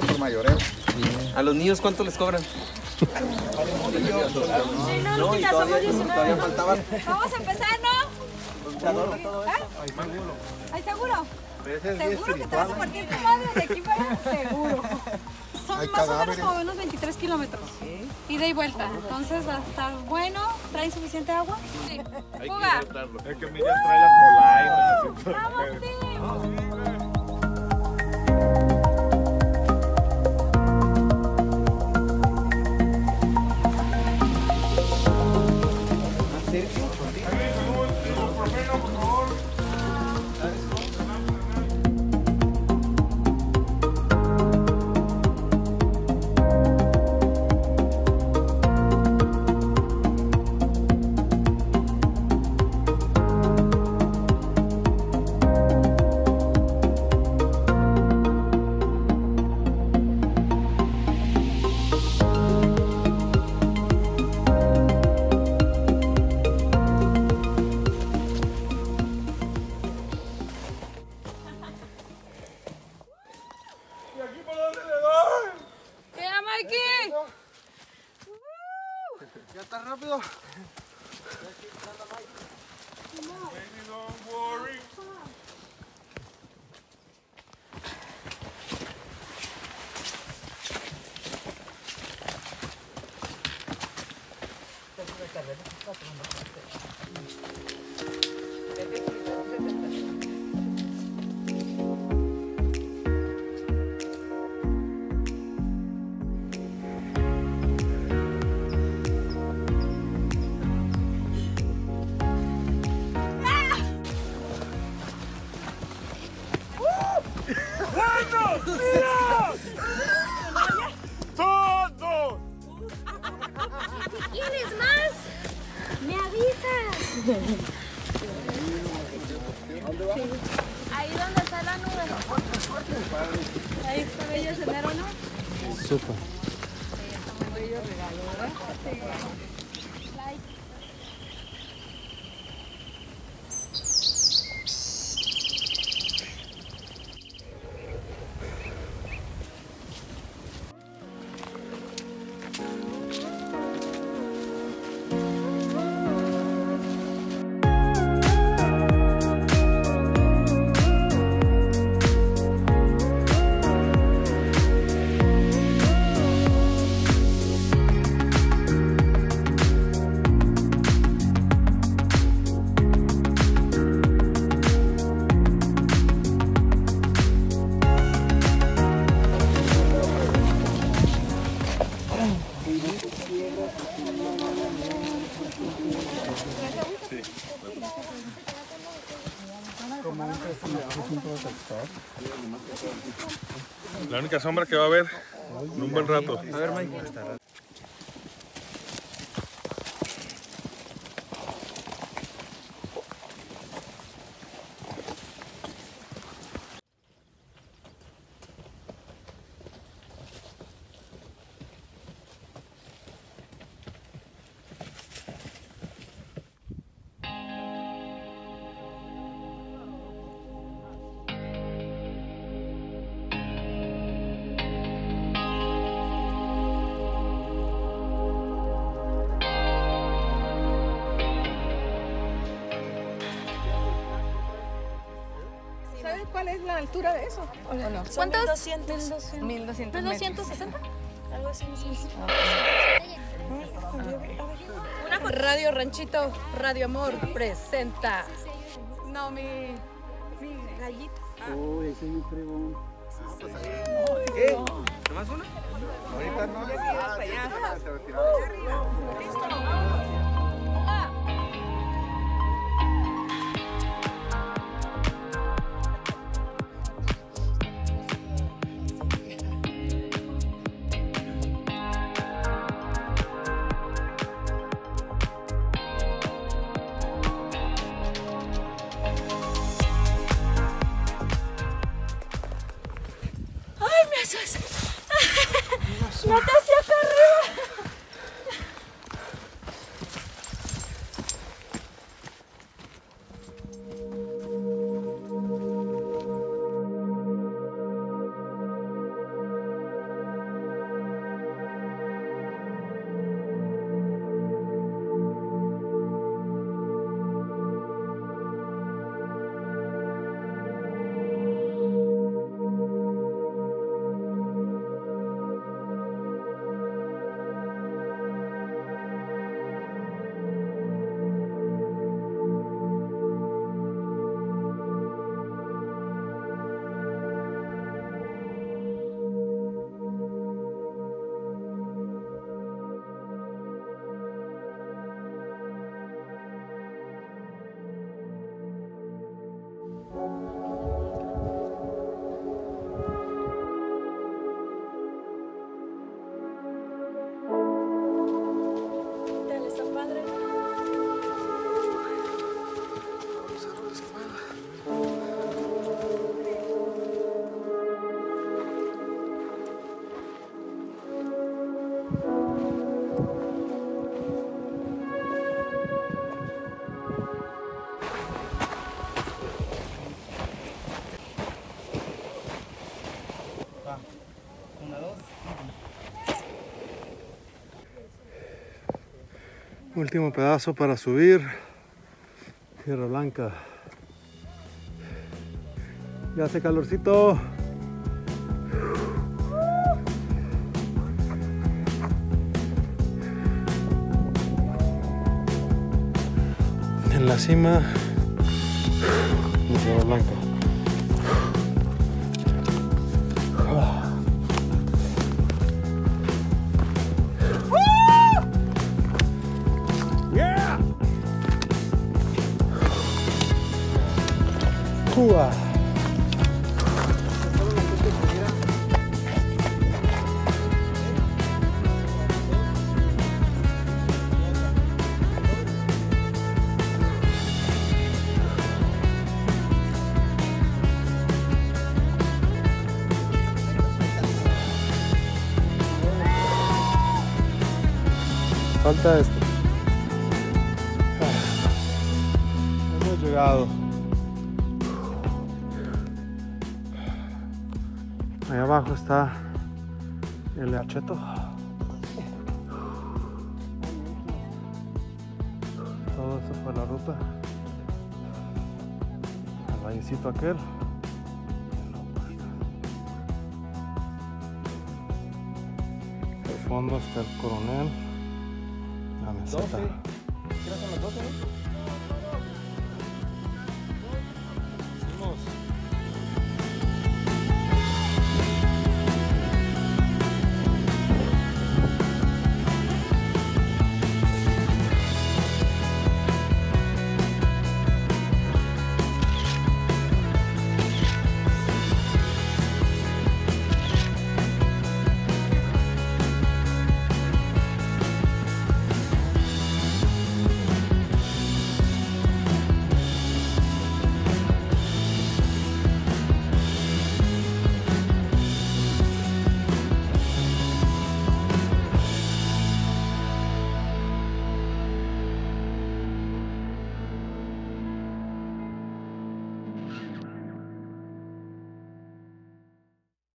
por mayoreo? ¿A los niños cuánto les cobran? Sí, no, Lupita, somos 19. faltaba. Vamos a empezar, ¿no? ¿Ah? ¿Hay seguro? ¿Seguro que te vas a partir tu madre de aquí para? Seguro. Son Hay más o menos como unos 23 kilómetros. Ida y vuelta. Entonces va a estar bueno. ¿Trae suficiente agua? Sí. Fuga. Es que Miriam trae las polainas. ¡Vamos, Ya está rápido. Ahí donde está la nube. Ahí está bello el sendero, ¿no? Súper. La única sombra que va a haber en un buen rato. La altura de eso? ¿O no? ¿Cuántos? 1200. 1200 ¿1260? Algo así. Radio Ranchito, Radio Amor presenta. No, mi. Mi gallito. Uy, ese es mi fregón. ¿Qué? ¿Nomás una? Ahorita no. para ¡No te Último pedazo para subir. Sierra Blanca. Ya hace calorcito. En la cima de Sierra Blanca. Falta esto. Hemos llegado. Ahí abajo está el acheto. Todo eso fue la ruta. El vallecito aquel. Al fondo está el coronel. La meseta. ¿Qué hora son las 12?